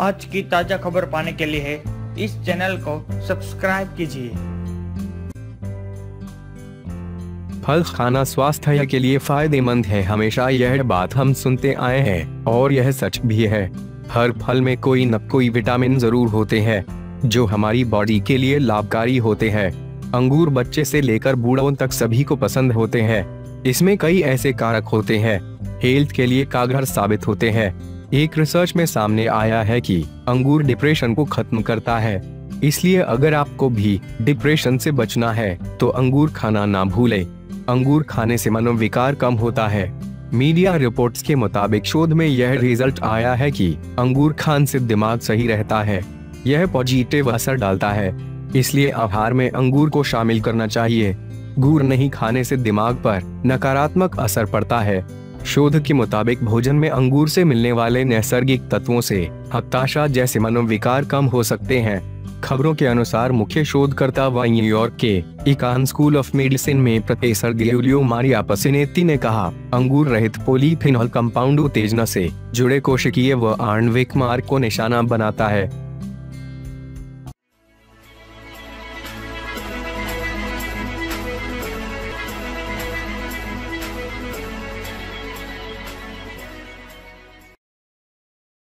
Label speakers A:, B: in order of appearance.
A: आज की ताज़ा खबर पाने के लिए इस चैनल को सब्सक्राइब कीजिए।
B: फल खाना स्वास्थ्य के लिए फ़ायदेमंद है। हमेशा यह बात हम सुनते आए हैं और यह सच भी है। हर फल में कोई न कोई विटामिन ज़रूर होते हैं, जो हमारी बॉडी के लिए लाभकारी होते हैं। अंगूर बच्चे से लेकर बूढ़ों तक सभी को पसंद होते हैं। इसमें कई ऐसे कारक होते हैं। हेल्थ के लिए कारगर साबित होते हैं। एक रिसर्च में सामने आया है कि अंगूर डिप्रेशन को खत्म करता है। इसलिए अगर आपको भी डिप्रेशन से बचना है तो अंगूर खाना ना भूलें। अंगूर खाने से मनोविकार कम होता है। मीडिया रिपोर्ट्स के मुताबिक शोध में यह रिज़ल्ट आया है कि अंगूर खान से दिमाग सही रहता है। यह पॉजिटिव असर डालता है। इसलिए आहार में अंगूर को शामिल करना चाहिए। गुड़ नहीं खाने से दिमाग पर नकारात्मक असर पड़ता है। शोध के मुताबिक भोजन में अंगूर से मिलने वाले नैसर्गिक तत्वों से हताशा जैसे मनोविकार कम हो सकते हैं। खबरों के अनुसार मुख्य शोधकर्ता व न्यूयॉर्क के इकान स्कूल ऑफ़ मेडिसिन में प्रोफेसर गिलियो मारिया पसिनेती ने कहा, अंगूर रहित पोलीफिनॉल कंपाउंड उत्तेजना से जुड़े कोशिकीय व आणविक मार्ग को निशाना बनाता है।